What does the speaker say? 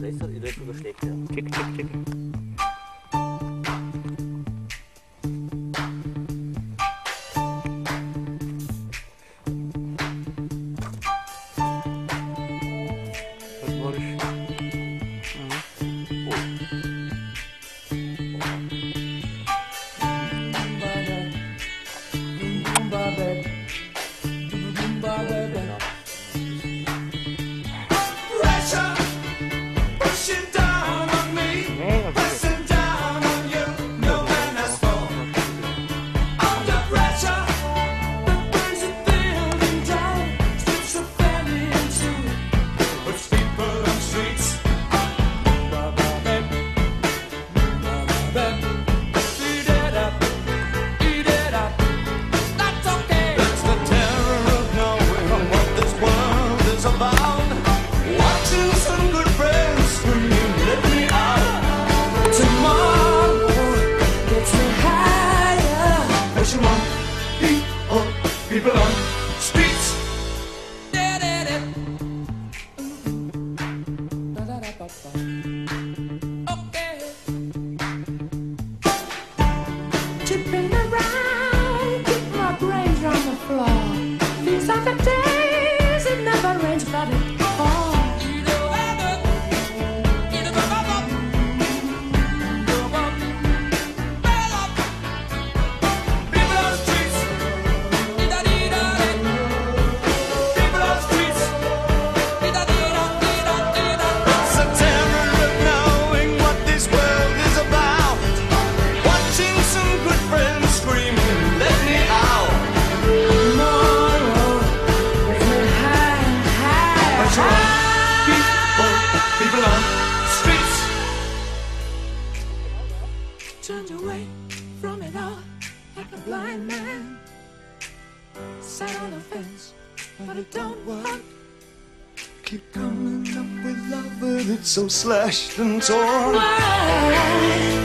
Rechts hat die das geschlägt, ja. Check, check, check. people on streets. Tipping around, keep my brains on the floor. These are the days. turned away from it all like a blind man. Sat on a fence, but it don't work. Keep coming up with love, but it's so slashed and torn. Why?